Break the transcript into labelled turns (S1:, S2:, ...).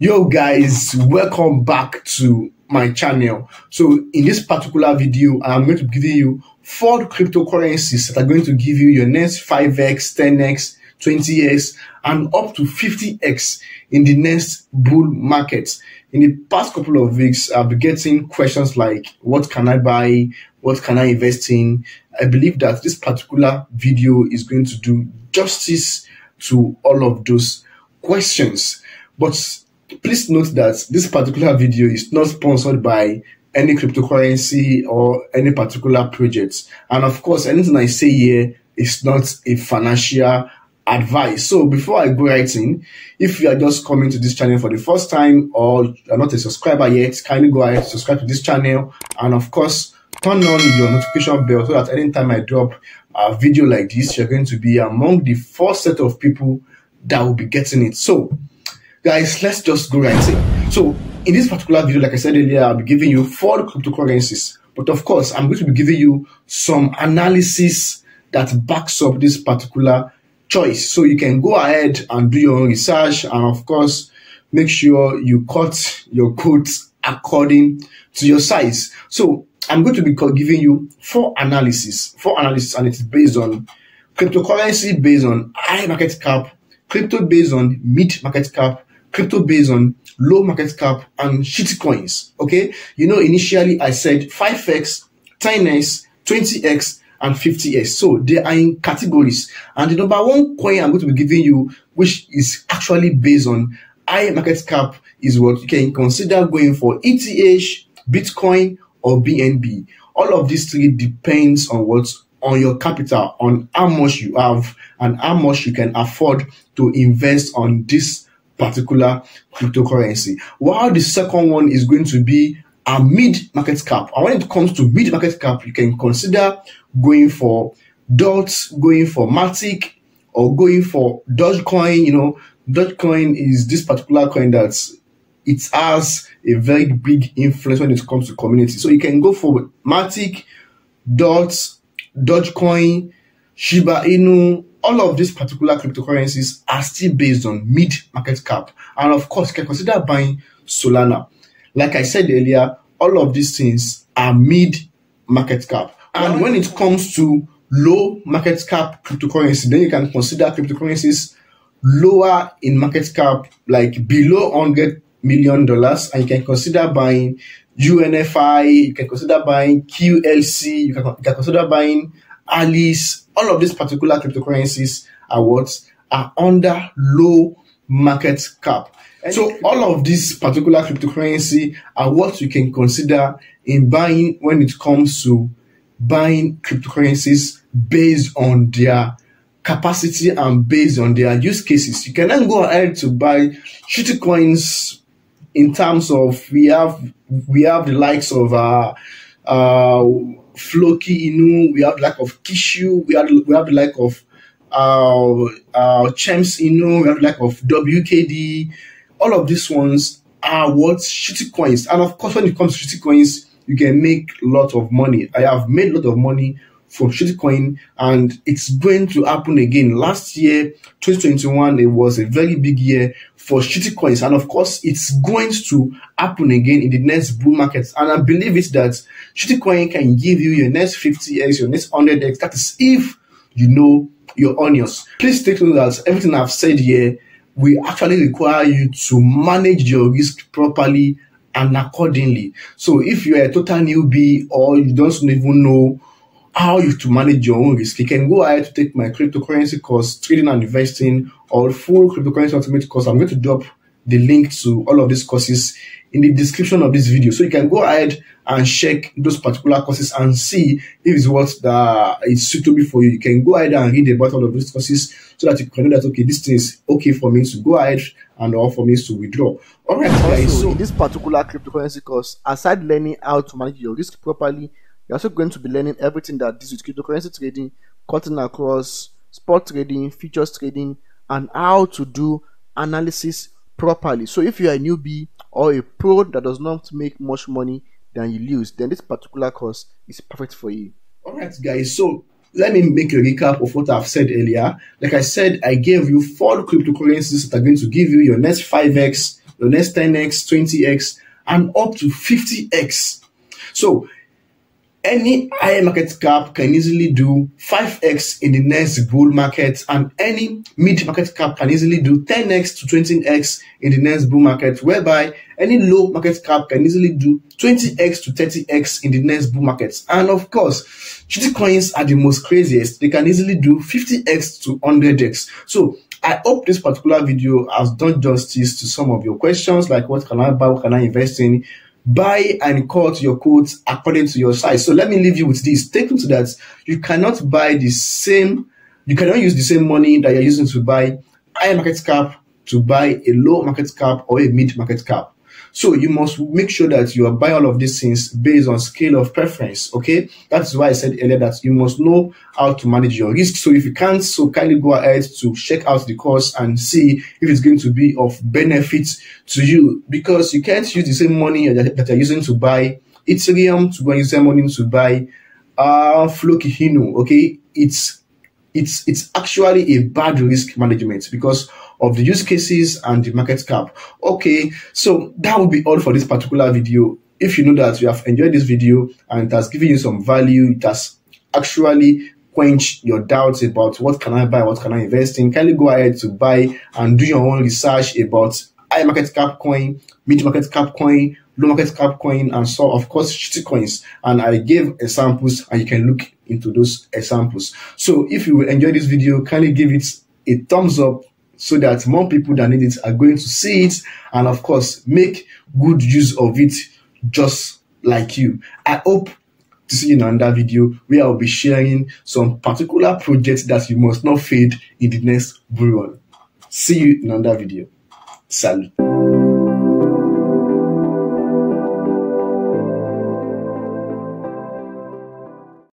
S1: Yo guys, welcome back to my channel. So in this particular video, I'm going to giving you four cryptocurrencies that are going to give you your next 5x, 10x, 20x, and up to 50x in the next bull market. In the past couple of weeks, I've been getting questions like, what can I buy? What can I invest in? I believe that this particular video is going to do justice to all of those questions. But please note that this particular video is not sponsored by any cryptocurrency or any particular project. And of course, anything I say here is not a financial advice. So before I go right in, if you are just coming to this channel for the first time or you're not a subscriber yet, kindly go ahead subscribe to this channel and of course turn on your notification bell so that anytime I drop a video like this, you're going to be among the first set of people that will be getting it. So guys, let's just go right in. So in this particular video, like I said earlier, I'll be giving you four cryptocurrencies. But of course, I'm going to be giving you some analysis that backs up this particular choice. So you can go ahead and do your own research and of course, make sure you cut your quotes according to your size. So I'm going to be giving you four analysis, four analysis, and it's based on cryptocurrency based on high market cap, crypto based on mid market cap, crypto based on low market cap and shitty coins. Okay. You know, initially I said 5x, 10x, 20x, and 50x. So they are in categories. And the number one coin I'm going to be giving you, which is actually based on high market cap, is what you can consider going for ETH, Bitcoin, or BNB. All of these three depends on what on your capital, on how much you have, and how much you can afford to invest on this particular cryptocurrency. While the second one is going to be a mid market cap. And when it comes to mid market cap, you can consider going for DOT, going for Matic, or going for Dogecoin. You know, Dogecoin is this particular coin that it has a very big influence when it comes to community. So you can go for Matic, DOT, Dogecoin, Shiba Inu, all of these particular cryptocurrencies are still based on mid market cap. And of course, you can consider buying Solana. Like I said earlier, all of these things are mid market cap. And when it comes to low market cap cryptocurrency, then you can consider cryptocurrencies lower in market cap, like below $100 million. And you can consider buying UNFI, you can consider buying QLC, you can, you can consider buying Alice, all of these particular cryptocurrencies are what are under low market cap. So all of these particular cryptocurrency are what you can consider in buying when it comes to buying cryptocurrencies based on their capacity and based on their use cases. You can then go ahead to buy shitty coins in terms of we have we have the likes of uh uh Floki Inu, we have like of Kishu, we have we have like of uh, uh, Champs Inu, we have like of WKD. All of these ones are what shitty coins, and of course, when it comes to shitty coins, you can make a lot of money. I have made a lot of money from shitcoin and it's going to happen again. Last year, 2021, it was a very big year for shitcoins and of course it's going to happen again in the next bull market. And I believe it that shitcoin can give you your next 50x, your next 100x. That is if you know your onions. Please take note that everything I've said here we actually require you to manage your risk properly and accordingly. So if you're a total newbie or you don't even know how you to manage your own risk, you can go ahead to take my cryptocurrency course, trading and investing, or full cryptocurrency ultimate course. I'm going to drop the link to all of these courses in the description of this video. So you can go ahead and check those particular courses and see if it's what that is suitable for you. You can go ahead and read about all of these courses so that you can know that okay, this thing is okay for me to go ahead and or for me to withdraw. All right, guys. So
S2: in this particular cryptocurrency course, aside learning how to manage your risk properly you're also going to be learning everything that deals with cryptocurrency trading, cutting across spot trading, futures trading, and how to do analysis properly. So if you're a newbie or a pro that does not make much money than you lose, then this particular course is perfect for you.
S1: All right, guys. So let me make a recap of what I've said earlier. Like I said, I gave you four cryptocurrencies that are going to give you your next 5x, your next 10x, 20x, and up to 50x. So any high market cap can easily do 5x in the next bull market, and any mid market cap can easily do 10x to 20x in the next bull market, whereby any low market cap can easily do 20x to 30x in the next bull market. And of course, shitty coins are the most craziest. They can easily do 50x to 100x. So I hope this particular video has done justice to some of your questions, like what can I buy, what can I invest in, buy and cut your quotes according to your size. So let me leave you with this. Take into that you cannot buy the same, you cannot use the same money that you're using to buy high market cap to buy a low market cap or a mid market cap. So you must make sure that you are all of these things based on scale of preference. Okay, that's why I said earlier that you must know how to manage your risk. So if you can't, so kindly go ahead to check out the course and see if it's going to be of benefit to you because you can't use the same money that, that you're using to buy Ethereum to go and use same money to buy uh Floki Inu. Okay, it's it's it's actually a bad risk management because of the use cases and the market cap. Okay, so that will be all for this particular video. If you know that you have enjoyed this video and it has given you some value, it has actually quench your doubts about what can I buy, what can I invest in, kindly go ahead to buy and do your own research about high market cap coin, mid market cap coin, low market cap coin, and so of course shitty coins. And I gave examples and you can look into those examples. So if you enjoy this video, kindly give it a thumbs up so that more people that need it are going to see it and of course make good use of it just like you. I hope to see you in another video where I'll be sharing some particular projects that you must not fade in the next bull. See you in another video. Salut.